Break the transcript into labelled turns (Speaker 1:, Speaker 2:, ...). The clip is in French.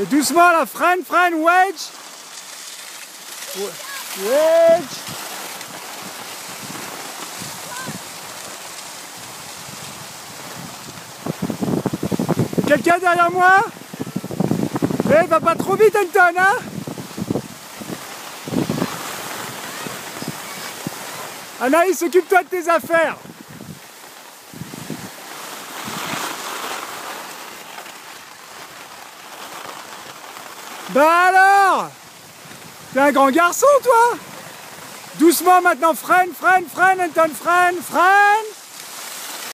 Speaker 1: Et doucement là, freine, freine, wedge. Wedge. Quelqu'un derrière moi? Eh, va pas trop vite, Anton, hein? Anaïs, occupe-toi de tes affaires. Bah alors? T'es un grand garçon, toi? Doucement maintenant, freine, freine, freine, Anton, freine, freine